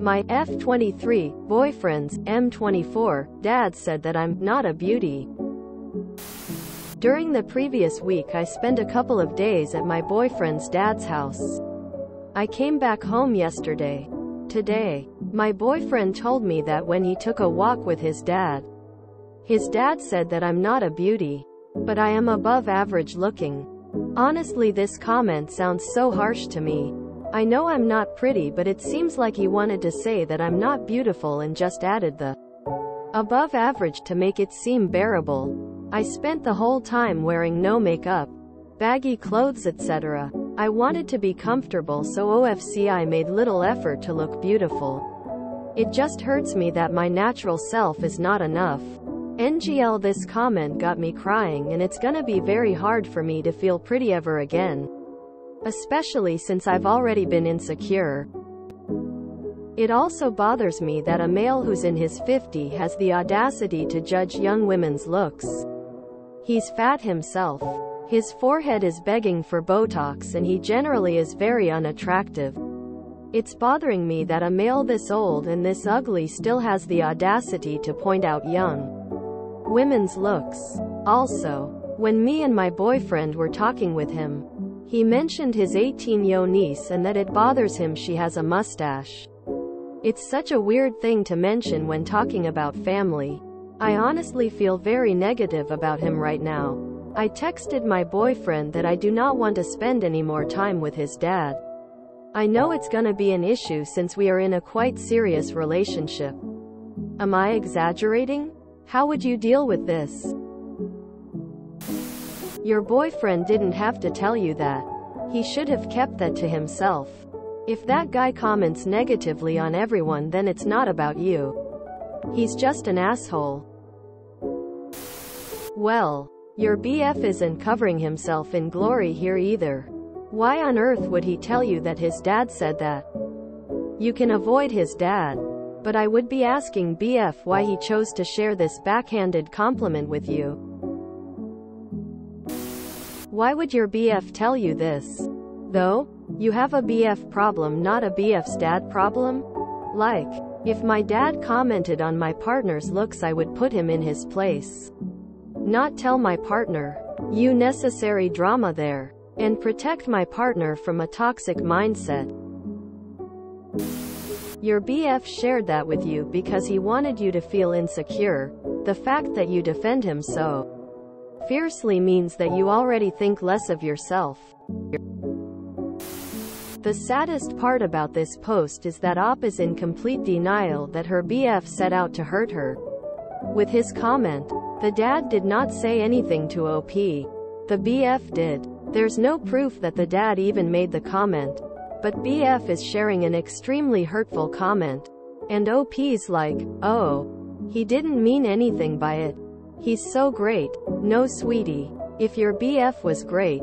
My F23 boyfriend's M24 dad said that I'm not a beauty. During the previous week I spent a couple of days at my boyfriend's dad's house. I came back home yesterday. Today, my boyfriend told me that when he took a walk with his dad, his dad said that I'm not a beauty, but I am above average looking. Honestly this comment sounds so harsh to me. I know I'm not pretty but it seems like he wanted to say that I'm not beautiful and just added the above average to make it seem bearable. I spent the whole time wearing no makeup, baggy clothes etc. I wanted to be comfortable so OFCI made little effort to look beautiful. It just hurts me that my natural self is not enough. NGL this comment got me crying and it's gonna be very hard for me to feel pretty ever again. Especially since I've already been insecure. It also bothers me that a male who's in his 50 has the audacity to judge young women's looks. He's fat himself. His forehead is begging for Botox and he generally is very unattractive. It's bothering me that a male this old and this ugly still has the audacity to point out young women's looks. Also, when me and my boyfriend were talking with him, he mentioned his 18-year niece and that it bothers him she has a mustache. It's such a weird thing to mention when talking about family. I honestly feel very negative about him right now. I texted my boyfriend that I do not want to spend any more time with his dad. I know it's gonna be an issue since we are in a quite serious relationship. Am I exaggerating? How would you deal with this? Your boyfriend didn't have to tell you that. He should have kept that to himself. If that guy comments negatively on everyone then it's not about you. He's just an asshole. Well, your BF isn't covering himself in glory here either. Why on earth would he tell you that his dad said that? You can avoid his dad. But I would be asking BF why he chose to share this backhanded compliment with you. Why would your BF tell you this? Though, you have a BF problem not a BF's dad problem? Like, if my dad commented on my partner's looks I would put him in his place. Not tell my partner, you necessary drama there, and protect my partner from a toxic mindset. Your BF shared that with you because he wanted you to feel insecure. The fact that you defend him so fiercely means that you already think less of yourself. The saddest part about this post is that Op is in complete denial that her BF set out to hurt her. With his comment, the dad did not say anything to OP. The BF did. There's no proof that the dad even made the comment. But BF is sharing an extremely hurtful comment. And OP's like, oh. He didn't mean anything by it. He's so great. No sweetie. If your BF was great,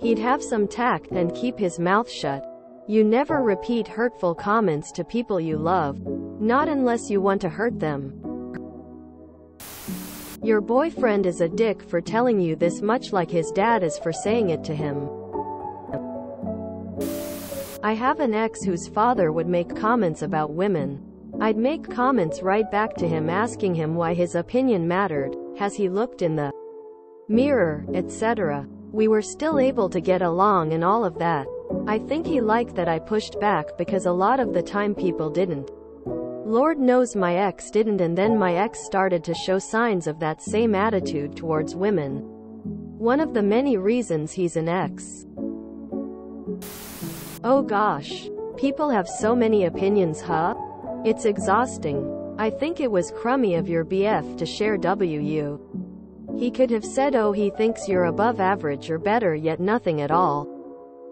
he'd have some tact and keep his mouth shut. You never repeat hurtful comments to people you love. Not unless you want to hurt them. Your boyfriend is a dick for telling you this much like his dad is for saying it to him. I have an ex whose father would make comments about women. I'd make comments right back to him asking him why his opinion mattered, has he looked in the mirror, etc. We were still able to get along and all of that. I think he liked that I pushed back because a lot of the time people didn't. Lord knows my ex didn't and then my ex started to show signs of that same attitude towards women. One of the many reasons he's an ex. Oh gosh. People have so many opinions huh? It's exhausting. I think it was crummy of your BF to share WU. He could have said oh he thinks you're above average or better yet nothing at all.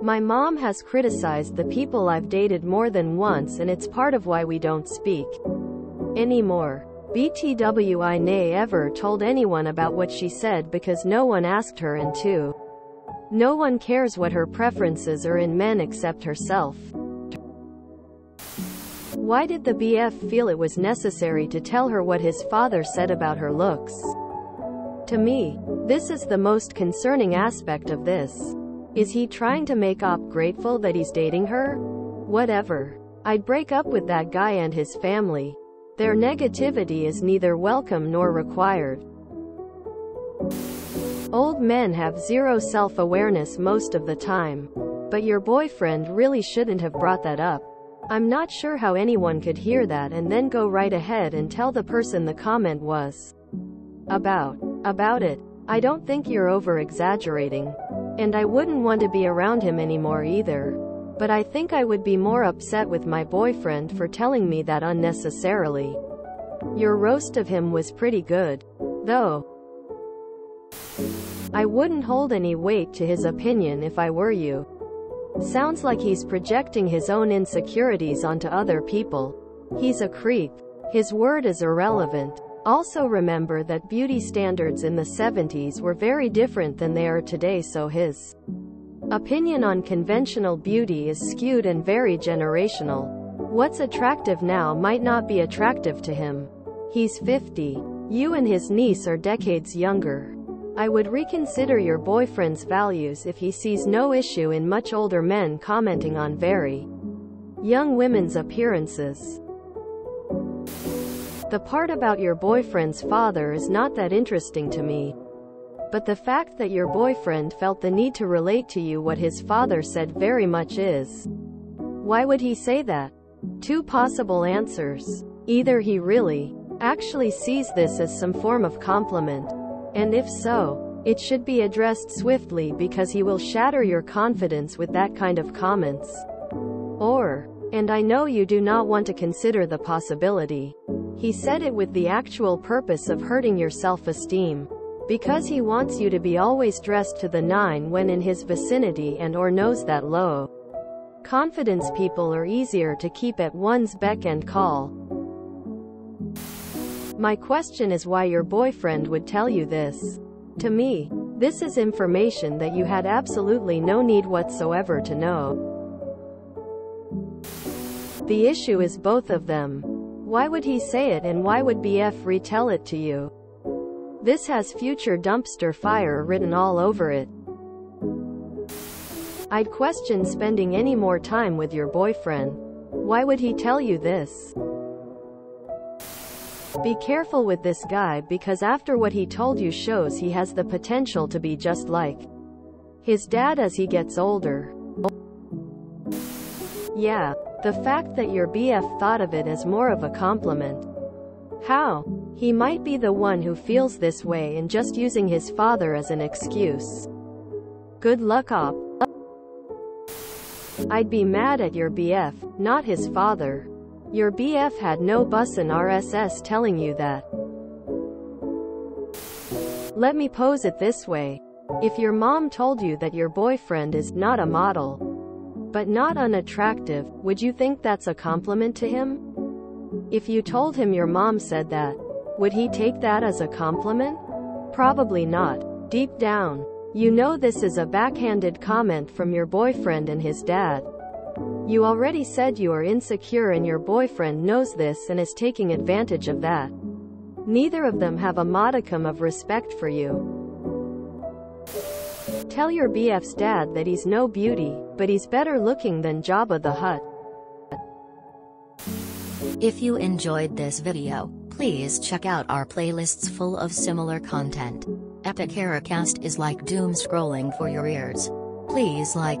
My mom has criticized the people I've dated more than once and it's part of why we don't speak anymore. BTW I nay ever told anyone about what she said because no one asked her and two. No one cares what her preferences are in men except herself. Why did the BF feel it was necessary to tell her what his father said about her looks? To me, this is the most concerning aspect of this. Is he trying to make Op grateful that he's dating her? Whatever. I'd break up with that guy and his family. Their negativity is neither welcome nor required. Old men have zero self-awareness most of the time. But your boyfriend really shouldn't have brought that up. I'm not sure how anyone could hear that and then go right ahead and tell the person the comment was about. About it. I don't think you're over-exaggerating. And I wouldn't want to be around him anymore either. But I think I would be more upset with my boyfriend for telling me that unnecessarily. Your roast of him was pretty good. Though. I wouldn't hold any weight to his opinion if I were you. Sounds like he's projecting his own insecurities onto other people. He's a creep. His word is irrelevant. Also remember that beauty standards in the 70s were very different than they are today so his opinion on conventional beauty is skewed and very generational. What's attractive now might not be attractive to him. He's 50. You and his niece are decades younger. I would reconsider your boyfriend's values if he sees no issue in much older men commenting on very young women's appearances. The part about your boyfriend's father is not that interesting to me. But the fact that your boyfriend felt the need to relate to you what his father said very much is. Why would he say that? Two possible answers. Either he really, actually sees this as some form of compliment. And if so, it should be addressed swiftly because he will shatter your confidence with that kind of comments. Or, and I know you do not want to consider the possibility, he said it with the actual purpose of hurting your self-esteem. Because he wants you to be always dressed to the nine when in his vicinity and or knows that low. Confidence people are easier to keep at one's beck and call. My question is why your boyfriend would tell you this. To me, this is information that you had absolutely no need whatsoever to know. The issue is both of them. Why would he say it and why would BF retell it to you? This has future dumpster fire written all over it. I'd question spending any more time with your boyfriend. Why would he tell you this? Be careful with this guy because after what he told you shows he has the potential to be just like his dad as he gets older. Yeah, the fact that your BF thought of it as more of a compliment. How? He might be the one who feels this way and just using his father as an excuse. Good luck op. I'd be mad at your BF, not his father. Your BF had no bus RSS telling you that. Let me pose it this way. If your mom told you that your boyfriend is not a model, but not unattractive, would you think that's a compliment to him? If you told him your mom said that, would he take that as a compliment? Probably not. Deep down, you know this is a backhanded comment from your boyfriend and his dad. You already said you are insecure and your boyfriend knows this and is taking advantage of that. Neither of them have a modicum of respect for you. Tell your BF's dad that he's no beauty, but he's better looking than Jabba the Hutt. If you enjoyed this video, please check out our playlists full of similar content. Epicaricast is like doom scrolling for your ears. Please like,